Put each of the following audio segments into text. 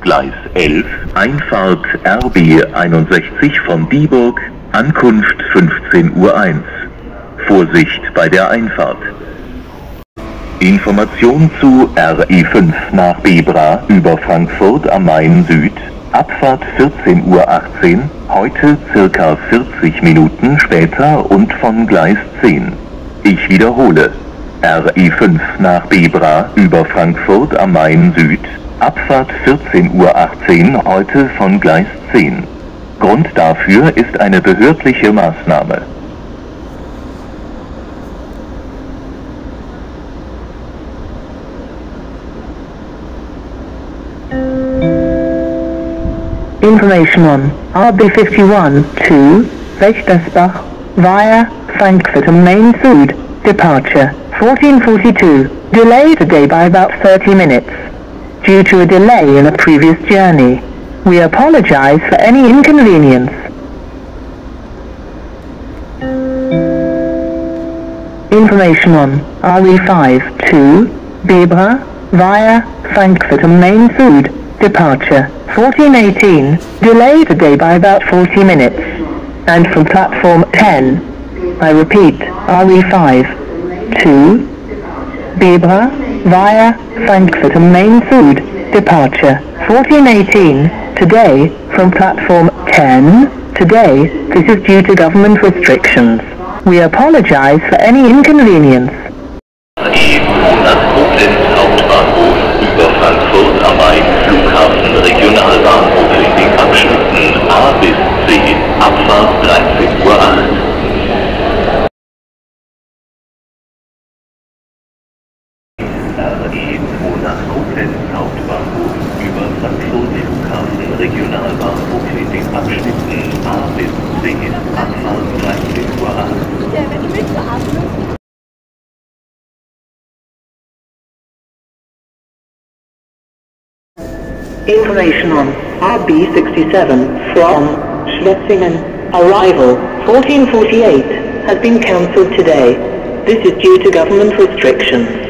Gleis 11, Einfahrt RB 61 von Dieburg, Ankunft 15.01 Uhr. Vorsicht bei der Einfahrt. Information zu RE5 nach Bebra über Frankfurt am Main Süd. Abfahrt 14.18 Uhr, heute circa 40 Minuten später und von Gleis 10. Ich wiederhole. RE5 nach Bebra über Frankfurt am Main Süd. Abfahrt 14.18 Uhr heute von Gleis 10. Grund dafür ist eine behördliche Maßnahme. Information on RB51 to Wächtersbach via Frankfurt am Main Süd. Departure 1442. Delay today by about 30 minutes. Due to a delay in a previous journey. We apologize for any inconvenience. Information on RE5 to Bebra via Frankfurt am Main Süd. Departure 1418. Delay today by about 40 minutes. And from platform 10. I repeat, RE5 to Bebra via Frankfurt am Main Süd, Departure 1418. Today from platform 10. Today, this is due to government restrictions. We apologize for any inconvenience. E nach Koblenz Hauptbahnhof über Frankfurt am Main Flughafen Regionalbahnhof in den Abschnitten A bis C, Abfahrt 13.08 Uhr. RE2 nach Koblenz Hauptbahnhof über Flughafen Regionalbahnhof in den Abschnitten A bis C, Abfahrt 13.08 Uhr. Information on RB67 from Schwetzingen. Arrival 1448 has been cancelled today. This is due to government restrictions.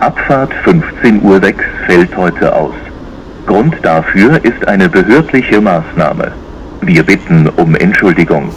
Abfahrt 15.06 Uhr fällt heute aus. Grund dafür ist eine behördliche Maßnahme. Wir bitten um Entschuldigung.